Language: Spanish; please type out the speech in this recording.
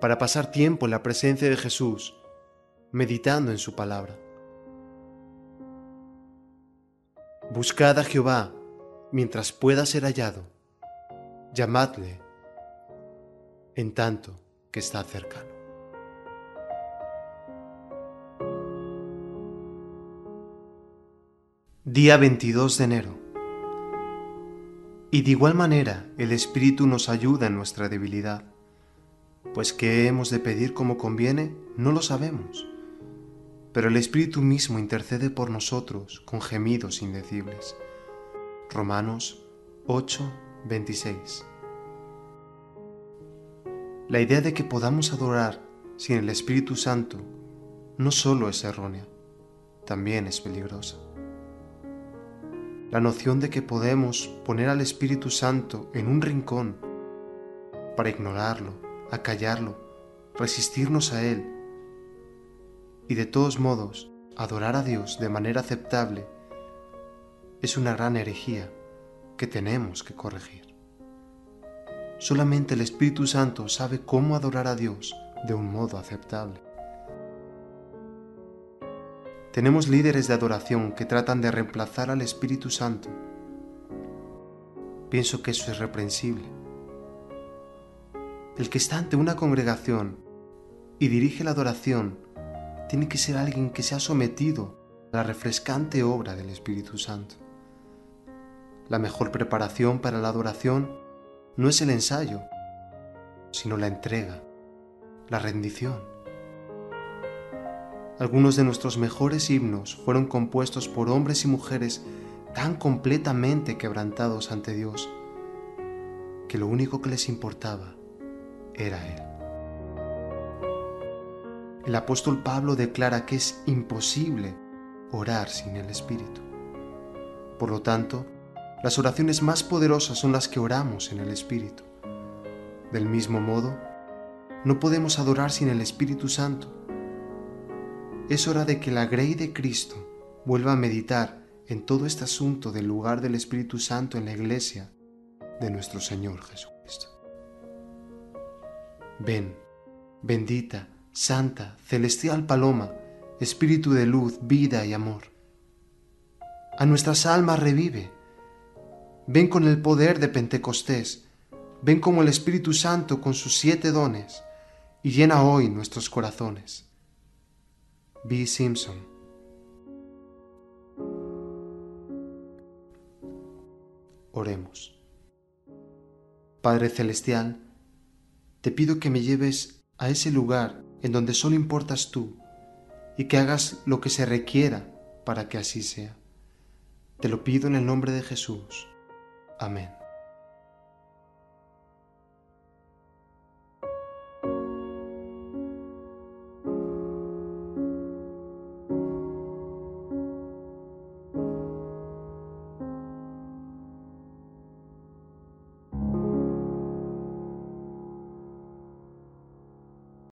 para pasar tiempo en la presencia de Jesús, meditando en su palabra. Buscad a Jehová mientras pueda ser hallado, llamadle en tanto que está cercano. Día 22 de enero. Y de igual manera el Espíritu nos ayuda en nuestra debilidad pues qué hemos de pedir como conviene, no lo sabemos. Pero el Espíritu mismo intercede por nosotros con gemidos indecibles. Romanos 8, 26. La idea de que podamos adorar sin el Espíritu Santo no solo es errónea, también es peligrosa. La noción de que podemos poner al Espíritu Santo en un rincón para ignorarlo, acallarlo, resistirnos a Él y de todos modos adorar a Dios de manera aceptable es una gran herejía que tenemos que corregir. Solamente el Espíritu Santo sabe cómo adorar a Dios de un modo aceptable. Tenemos líderes de adoración que tratan de reemplazar al Espíritu Santo. Pienso que eso es reprensible el que está ante una congregación y dirige la adoración tiene que ser alguien que se ha sometido a la refrescante obra del Espíritu Santo. La mejor preparación para la adoración no es el ensayo, sino la entrega, la rendición. Algunos de nuestros mejores himnos fueron compuestos por hombres y mujeres tan completamente quebrantados ante Dios que lo único que les importaba era Él. El apóstol Pablo declara que es imposible orar sin el Espíritu. Por lo tanto, las oraciones más poderosas son las que oramos en el Espíritu. Del mismo modo, no podemos adorar sin el Espíritu Santo. Es hora de que la Grey de Cristo vuelva a meditar en todo este asunto del lugar del Espíritu Santo en la iglesia de nuestro Señor Jesucristo. Ven, bendita, santa, celestial paloma, espíritu de luz, vida y amor. A nuestras almas revive. Ven con el poder de Pentecostés, ven como el Espíritu Santo con sus siete dones y llena hoy nuestros corazones. B. Simpson. Oremos. Padre Celestial, te pido que me lleves a ese lugar en donde solo importas tú y que hagas lo que se requiera para que así sea. Te lo pido en el nombre de Jesús. Amén.